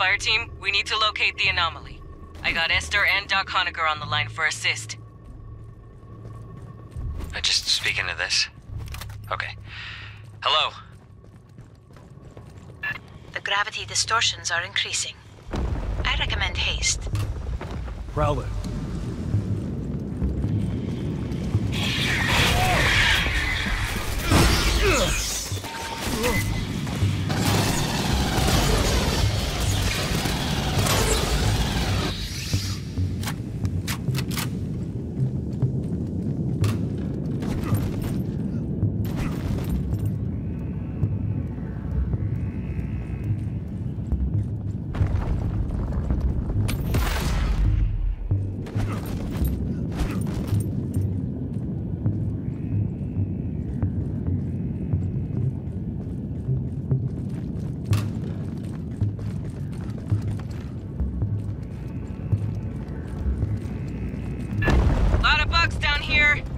Fire team, we need to locate the anomaly. I got Esther and Doc Hoenikker on the line for assist. I just speak into this. Okay. Hello. The gravity distortions are increasing. I recommend haste. Prowler.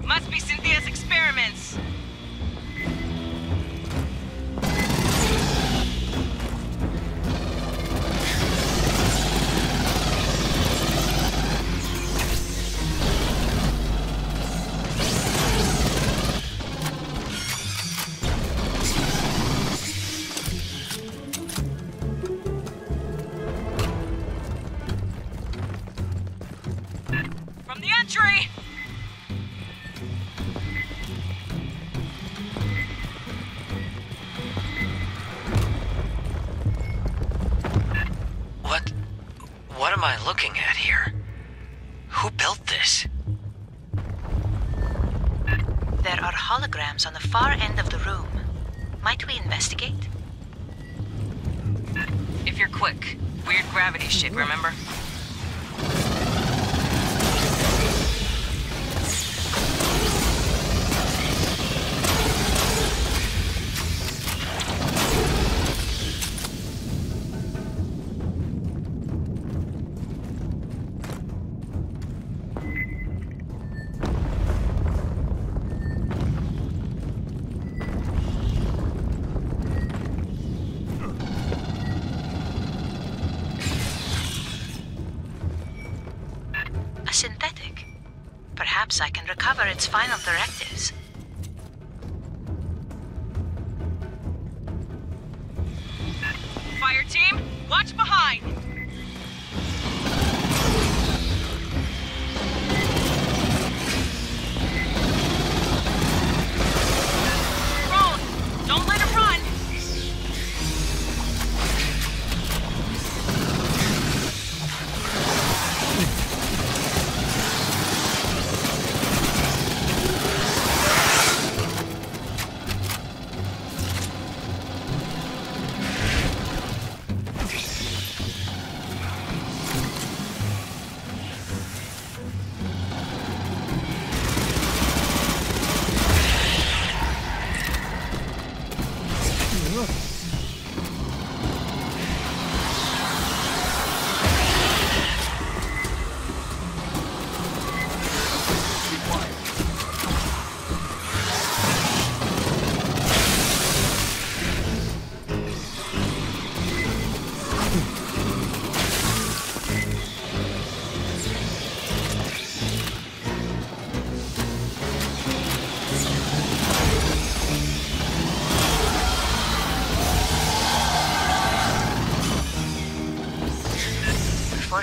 Must be Cynthia's experiments. Am I looking at here? Who built this? There are holograms on the far end of the room. Might we investigate? If you're quick. Weird gravity shit, remember? Perhaps I can recover its final directives. Fire team, watch behind!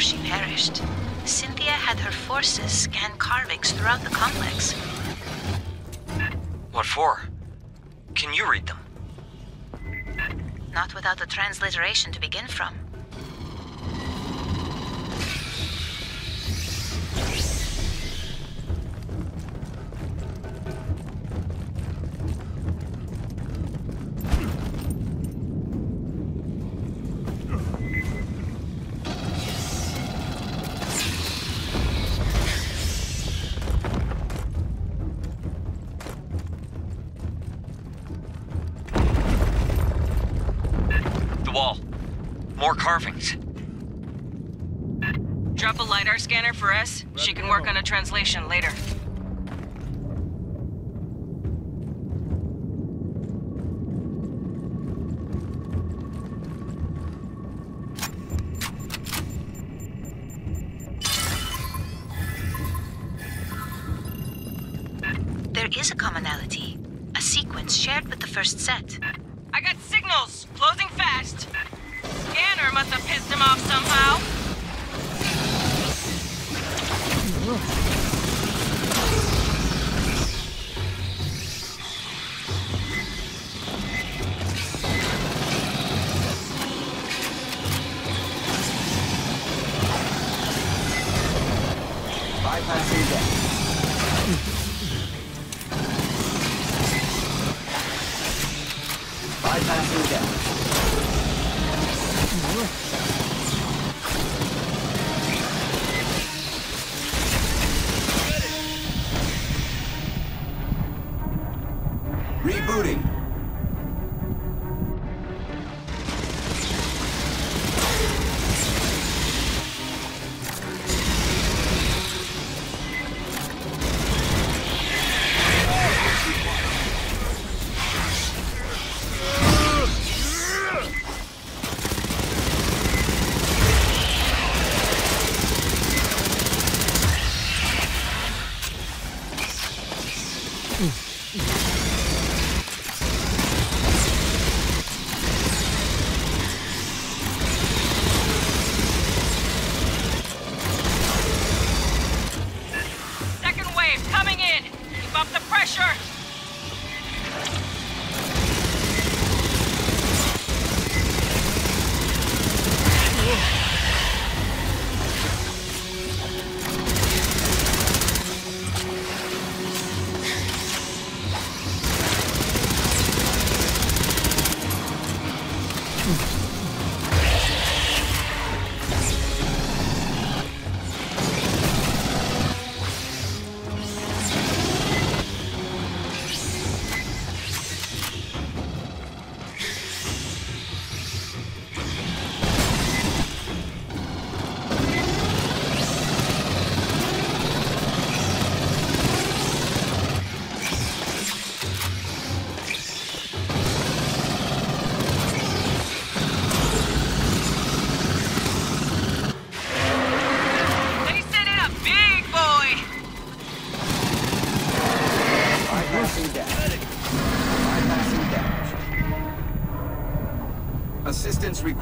Before she perished, Cynthia had her forces scan carvings throughout the complex. What for? Can you read them? Not without the transliteration to begin from. carvings. Drop a LiDAR scanner for us. She can work on a translation later. There is a commonality. A sequence shared with the first set. I got signals! Closing fast! Scanner must have pissed him off somehow. Second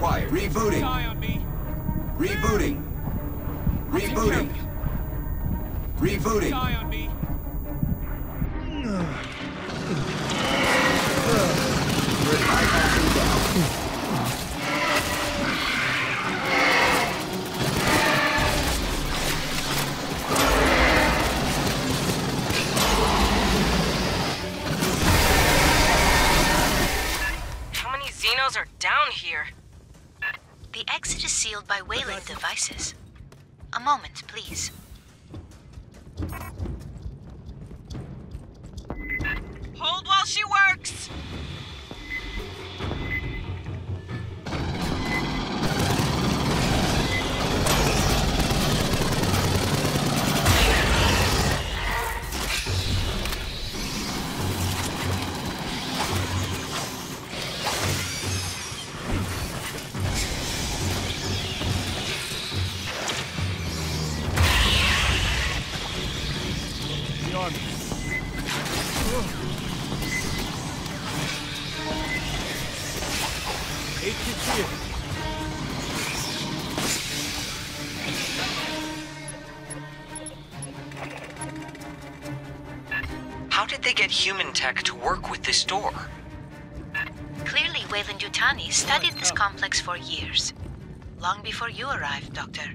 Required. Rebooting. Rebooting. Rebooting. Rebooting. on me. Bypassing deck. The is sealed by Weyland devices. A moment, please. Hold while she works! They get human tech to work with this door? Clearly, Weyland Yutani studied this complex for years. Long before you arrived, Doctor.